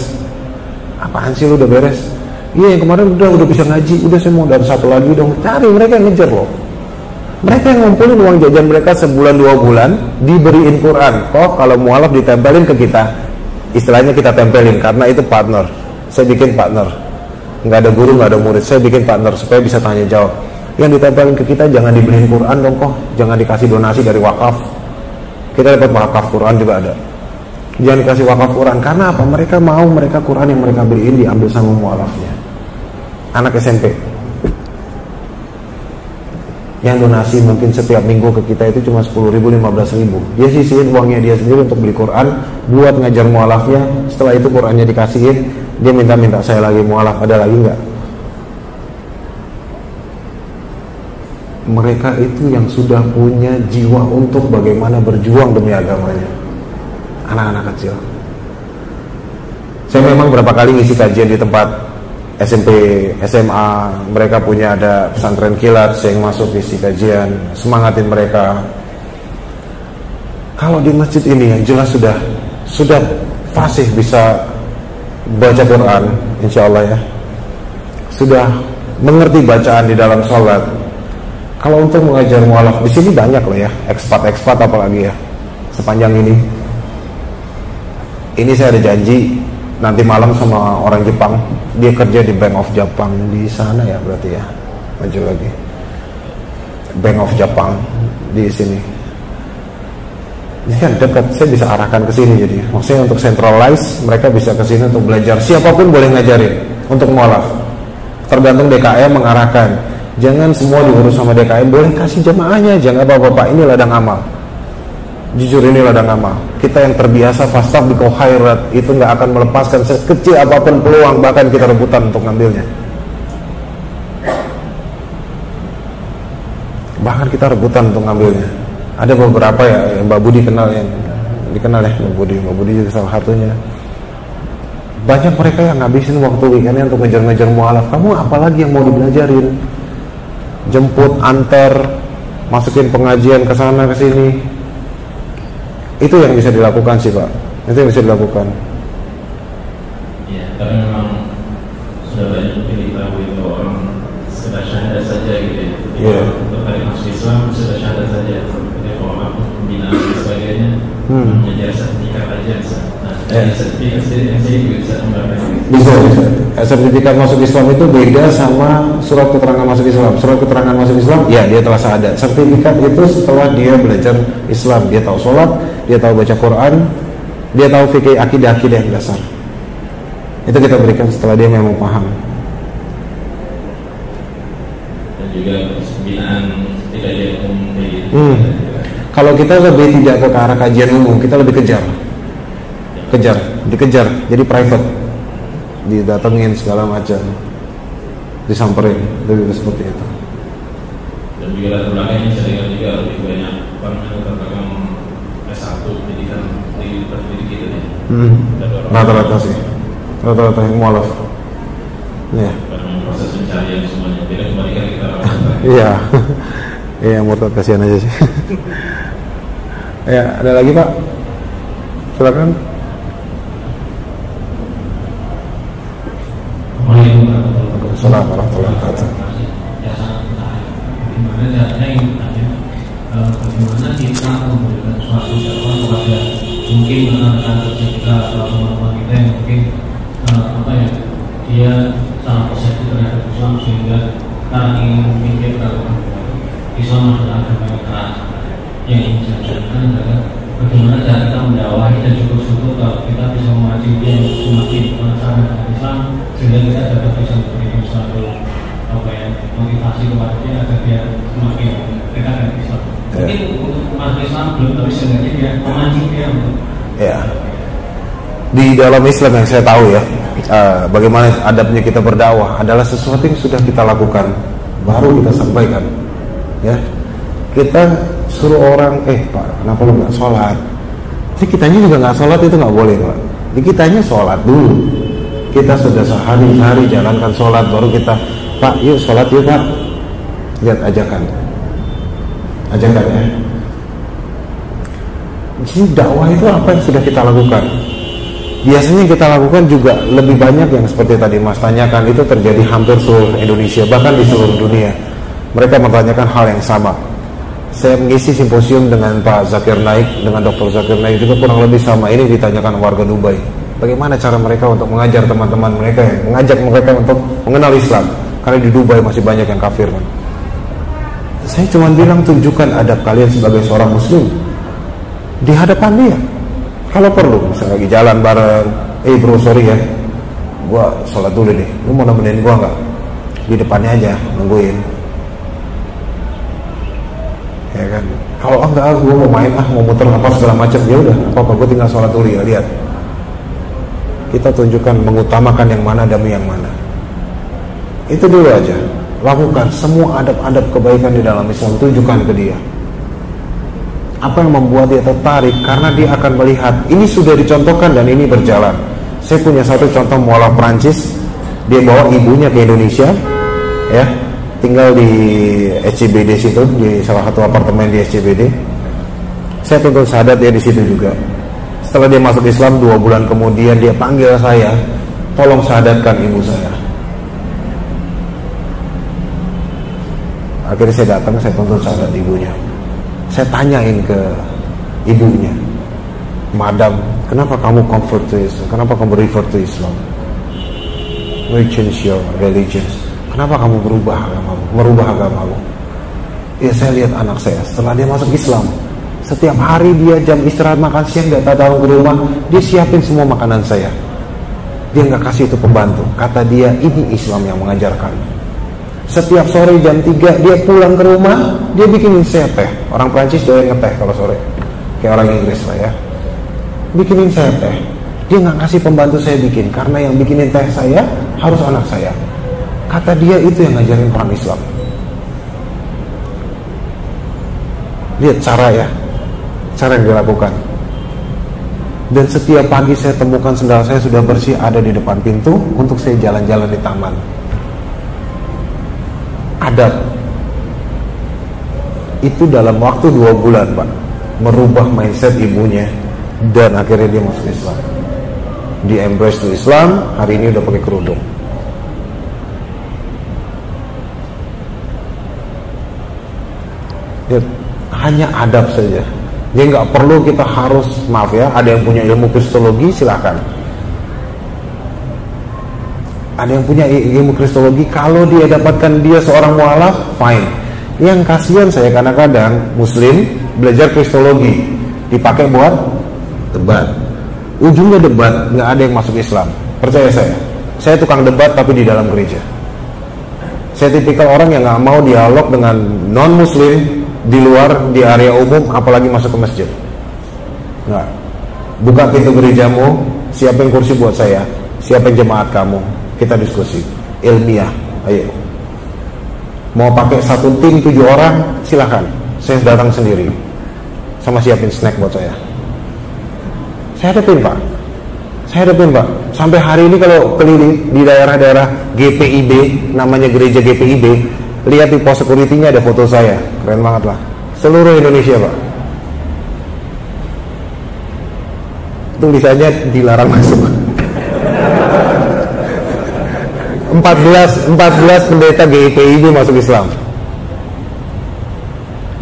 Apaan sih lu udah beres iya yang kemarin udah udah bisa ngaji udah saya mau dari satu lagi dong cari mereka yang ngejar loh mereka yang ngumpulin uang jajan mereka sebulan dua bulan diberiin Quran. Kok kalau mualaf ditempelin ke kita, istilahnya kita tempelin karena itu partner. Saya bikin partner. Nggak ada guru, nggak ada murid. Saya bikin partner supaya bisa tanya jawab. Yang ditempelin ke kita jangan dibeliin Quran dong kok. Jangan dikasih donasi dari wakaf. Kita dapat wakaf Quran juga ada. Jangan dikasih wakaf Quran karena apa? Mereka mau mereka Quran yang mereka beliin diambil sama mualafnya. Anak SMP yang donasi mungkin setiap minggu ke kita itu cuma 10 ribu 15 ribu. Dia sisihin uangnya dia sendiri untuk beli Quran buat ngajar mualafnya. Setelah itu Qurannya dikasihin dia minta-minta saya lagi mualaf ada lagi nggak? Mereka itu yang sudah punya jiwa untuk bagaimana berjuang demi agamanya. Anak-anak kecil. Saya memang berapa kali ngisi kajian di tempat SMP, SMA, mereka punya ada pesantren kilat, yang masuk isi kajian, semangatin mereka. Kalau di masjid ini yang jelas sudah sudah fasih bisa baca Quran, insya Allah ya, sudah mengerti bacaan di dalam sholat. Kalau untuk mengajar mualaf di sini banyak loh ya, ekspat-ekspat apalagi ya, sepanjang ini. Ini saya ada janji nanti malam sama orang Jepang dia kerja di Bank of Jepang di sana ya berarti ya maju lagi. Bank of Jepang di sini. Ini kan dekat. Saya bisa arahkan ke sini jadi. Maksudnya untuk centralize mereka bisa ke sini untuk belajar. Siapa pun boleh ngajarin untuk mualaf tergantung DKM mengarahkan. Jangan semua diurus sama DKM boleh kasih jemaahnya jangan apa-apa ini ladang amal jujur ini ladang amal kita yang terbiasa fastaf di khairat itu nggak akan melepaskan sekecil apa pun peluang bahkan kita rebutan untuk ngambilnya. Bahkan kita rebutan untuk ngambilnya. Ada beberapa ya Mbak Budi kenal yang dikenal ya Mbak Budi. Mbak Budi juga salah satunya. Banyak mereka yang ngabisin waktu weekendnya untuk ngejar-ngejar mualaf. Kamu apalagi yang mau dibelajarin? Jemput antar masukin pengajian ke sana ke sini itu yang bisa dilakukan sih pak itu yang bisa dilakukan ya karena memang sudah banyak mungkin diketahui bahwa orang sekedar syahadat saja gitu Iya. tertarik masuk Islam sudah syahadat saja follow up pembinaan dan sebagainya Hmm. menjadi sertifikat aja nah Iya. dari sertifikat sendiri yang saya juga bisa memberitakan Bisa, bisa. Eh, Sertifikat masuk Islam itu beda sama surat keterangan masuk Islam. Surat keterangan masuk Islam, ya dia telah syahadat. Sertifikat itu setelah dia belajar Islam, dia tahu sholat, dia tahu baca Quran, dia tahu fikih akidah akidah yang dasar. Itu kita berikan setelah dia memang paham. dan juga pembinaan tidak dia umum gitu Hmm. Kalau kita lebih tidak ke arah kajian umum, kita lebih kejar, kejar, dikejar, jadi private, didatengin segala macam, disamperin, lebih seperti itu. dan juga latar belakangnya juga lebih banyak orang yang latar belakang S1 pendidikan di pendidik gitu ya Hmm. Rata-rata sih, rata-rata yang mualaf. Ya, proses pencarian semuanya tidak kembalikan kita (laughs) iya, iya murtad kasihan aja sih. (laughs) ya, ada lagi pak? Silakan. Assalamualaikum warahmatullahi wabarakatuh. Bagaimana caranya eh, bagaimana kita memberikan suatu dakwah kepada mungkin kerja kita atau teman-teman kita yang mungkin eh, apa ya dia sangat positif terhadap Islam sehingga sekarang ingin memikir kalau Islam adalah agama yang keras yang ingin saya jelaskan adalah bagaimana cara kita dan cukup syukur kalau kita bisa memacu dia untuk semakin penasaran dengan Islam sehingga kita dapat bisa memberikan suatu apa ya motivasi kepada dia agar dia semakin dekat dengan Islam. Ya. Mungkin untuk masuk Islam belum tapi seenggaknya dia memancing dia untuk Ya. Di dalam Islam yang saya tahu ya, eh, bagaimana adabnya kita berdakwah adalah sesuatu yang sudah kita lakukan, baru kita sampaikan. Ya, kita suruh orang, eh pak, kenapa lu nggak sholat? Jadi kitanya juga nggak sholat itu nggak boleh pak. Jadi kitanya sholat dulu. Kita sudah sehari-hari jalankan sholat, baru kita, pak, yuk sholat yuk pak. Lihat ajakan, ajakan ya. Jadi dakwah itu apa yang sudah kita lakukan? Biasanya kita lakukan juga lebih banyak yang seperti tadi Mas tanyakan itu terjadi hampir seluruh Indonesia bahkan di seluruh dunia. Mereka mempertanyakan hal yang sama. Saya mengisi simposium dengan Pak Zakir Naik dengan Dr. Zakir Naik juga kurang lebih sama ini ditanyakan warga Dubai. Bagaimana cara mereka untuk mengajar teman-teman mereka yang mengajak mereka untuk mengenal Islam? Karena di Dubai masih banyak yang kafir kan. Saya cuma bilang tunjukkan adab kalian sebagai seorang muslim di hadapan dia. Kalau perlu, misalnya lagi jalan bareng, eh bro sorry ya, gua sholat dulu nih, lu mau nemenin gua nggak? Di depannya aja, nungguin. Ya kan? Kalau ah, enggak, gua mau main ah, mau muter apa segala macam, ya udah, apa apa, gua tinggal sholat dulu ya, lihat. Kita tunjukkan mengutamakan yang mana demi yang mana. Itu dulu aja. Lakukan semua adab-adab kebaikan di dalam Islam, tunjukkan ke dia. Apa yang membuat dia tertarik? Karena dia akan melihat ini sudah dicontohkan dan ini berjalan. Saya punya satu contoh mualaf Prancis dia bawa ibunya ke Indonesia ya. Tinggal di SCBD situ di salah satu apartemen di SCBD saya tuntut sadat dia di situ juga. Setelah dia masuk Islam dua bulan kemudian dia panggil saya tolong sadatkan ibu saya akhirnya saya datang saya tuntut sadat ibunya. Saya tanyain ke ibunya madam kenapa kamu convert to Islam? Kenapa kamu revert to Islam? Why change your religions. Kenapa kamu berubah agamamu? Merubah agamamu? Ya saya lihat anak saya setelah dia masuk Islam setiap hari dia jam istirahat makan siang dia datang ke rumah dia siapin semua makanan saya. Dia nggak kasih itu pembantu. Kata dia ini Islam yang mengajarkan setiap sore jam 3 dia pulang ke rumah dia bikinin saya teh. Orang Prancis doyan ngeteh kalau sore. Kayak orang Inggris lah ya. Bikinin saya teh. Dia nggak kasih pembantu saya bikin karena yang bikinin teh saya harus anak saya. Kata dia itu yang ngajarin orang Islam. Lihat cara ya cara yang dilakukan. Dan setiap pagi saya temukan sendal saya sudah bersih ada di depan pintu untuk saya jalan-jalan di taman adab itu dalam waktu dua bulan pak merubah mindset ibunya dan akhirnya dia masuk Islam di embrace to Islam hari ini udah pakai kerudung Ya, hanya adab saja. Jadi nggak perlu kita harus maaf ya, ada yang punya ilmu kristologi silahkan. Ada yang punya ilmu kristologi, kalau dia dapatkan dia seorang mualaf, fine. Yang kasihan saya kadang-kadang Muslim belajar kristologi dipakai buat debat. Ujungnya debat, nggak ada yang masuk Islam. Percaya saya. Saya tukang debat tapi di dalam gereja. Saya tipikal orang yang nggak mau dialog dengan non Muslim di luar di area umum, apalagi masuk ke masjid. Nggak. Buka pintu gerejamu, siapin kursi buat saya, siapin jemaat kamu, kita diskusi ilmiah. Ayo. Mau pakai satu tim tujuh orang, silahkan. Saya datang sendiri, sama siapin snack buat saya. Saya hadapin pak, saya hadapin pak. Sampai hari ini kalau keliling di daerah-daerah GPIB, namanya gereja GPIB, lihat di pos security-nya ada foto saya, keren banget lah. Seluruh Indonesia pak. Tulisannya dilarang masuk. 14 14 pendeta GIPIB masuk Islam.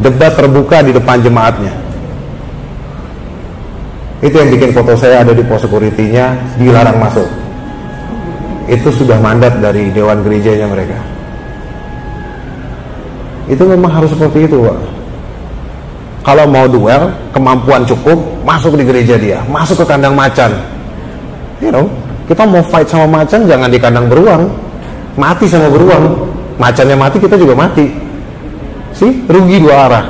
Debat terbuka di depan jemaatnya. Itu yang bikin foto saya ada di pos security-nya dilarang masuk. Itu sudah mandat dari dewan gerejanya mereka. Itu memang harus seperti itu, Pak. Kalau mau duel, kemampuan cukup, masuk di gereja dia, masuk ke kandang macan. You know, kita mau fight sama macan jangan di kandang beruang. Mati sama beruang. Macannya mati kita juga mati. Sih, rugi dua arah.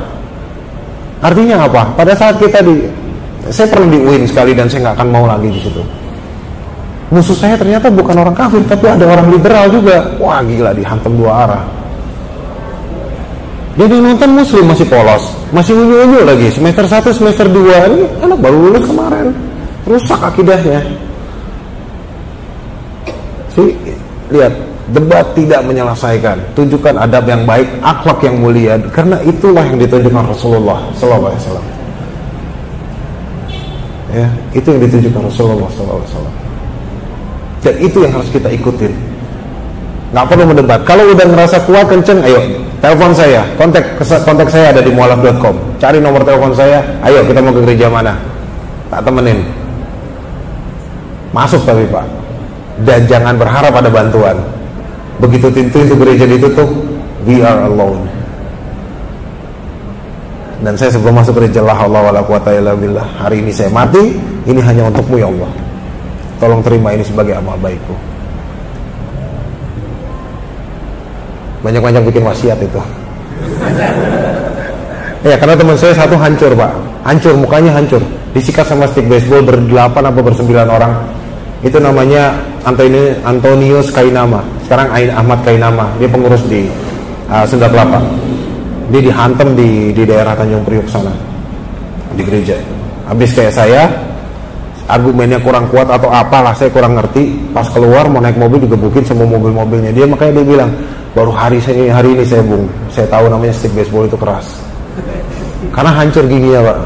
Artinya apa? Pada saat kita di saya pernah di UIN sekali dan saya nggak akan mau lagi di situ. Musuh saya ternyata bukan orang kafir, tapi ada orang liberal juga. Wah gila dihantam dua arah. Jadi nonton muslim masih polos, masih unyu-unyu lagi. Semester 1, semester 2 ini anak baru lulus kemarin. Rusak akidahnya. Sih, lihat, debat tidak menyelesaikan. Tunjukkan adab yang baik, akhlak yang mulia. Karena itulah yang ditunjukkan Rasulullah Sallallahu. Ya, itu yang ditunjukkan Rasulullah Sallallahu. Dan itu yang harus kita ikutin. Nggak perlu mendebat. Kalau udah ngerasa kuat kenceng, ayo telepon saya. Kontak kontak saya ada di mualaf.com. Cari nomor telepon saya. Ayo kita mau ke gereja mana? Tak temenin. Masuk tapi pak. Dan jangan berharap ada bantuan. Begitu pintu itu gereja ditutup, we are alone. Dan saya sebelum masuk gereja la Allah wala quwata illa billah. Hari ini saya mati, ini hanya untukmu ya Allah. Tolong terima ini sebagai amal baikku. Banyak-banyak bikin wasiat itu. (laughs) ya karena teman saya satu hancur pak, hancur mukanya hancur, disikat sama stick baseball berdelapan apa bersembilan orang. Itu namanya Antoni Antonius Kainama. Sekarang Ain Ahmad Kainama, dia pengurus di uh, Sunda Kelapa. Dia dihantam di di daerah Tanjung Priok sana di gereja. Habis kayak saya, argumennya kurang kuat atau apalah saya kurang ngerti. Pas keluar mau naik mobil digebukin semua mobil-mobilnya. Dia makanya dia bilang baru hari saya hari ini saya bung. Saya tahu namanya stick baseball itu keras. Karena hancur giginya pak.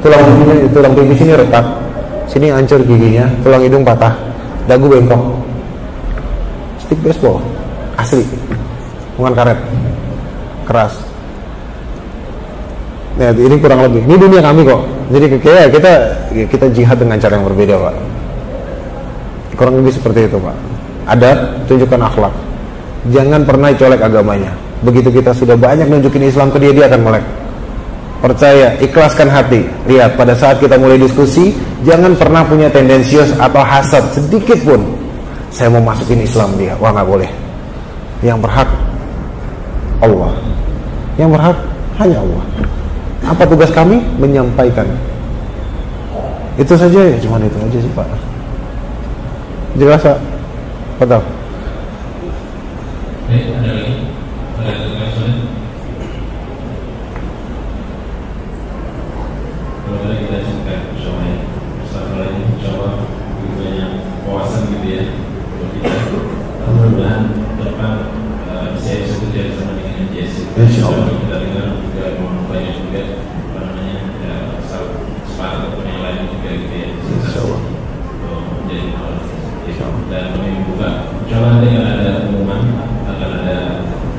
Tulang giginya tulang gigi sini retak. Sini hancur giginya tulang hidung patah. Dagu bengkok stick baseball asli bukan karet keras Nah, ini kurang lebih. Ini dunia kami kok. Jadi kayak kita kita jihad dengan cara yang berbeda, Pak. Kurang lebih seperti itu, Pak. Ada tunjukkan akhlak. Jangan pernah colek agamanya. Begitu kita sudah banyak nunjukin Islam ke dia, dia akan melek. Percaya, ikhlaskan hati. Lihat, pada saat kita mulai diskusi, jangan pernah punya tendensius atau hasad sedikit pun. Saya mau masukin Islam dia. Wah, nggak boleh. Yang berhak Allah. Yang berhak hanya Allah. Apa tugas kami? Menyampaikan. Itu saja ya, cuma itu aja sih Pak. Jelas Pak? Betul. Baik, ada lagi? Ada lagi soalnya? Kalau tadi kita cukupkan insya ya. Satu lagi insya Allah banyak wawasan gitu ya buat kita. Mudah-mudahan depan eh, bisa bisa kerja sama dengan NJS. Insya Allah. Kita dengar juga mau banyak juga apa namanya ya, ataupun yang lain juga gitu ya. Insya Allah. Dan kami buka. Insya Allah nanti akan ada pengumuman akan ada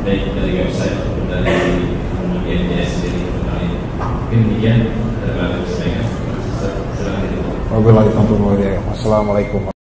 baik dari website ataupun dari sendiri kembali. Mungkin demikian. Wabillahi taufiq wal hidayah. Wassalamualaikum